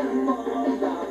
الله.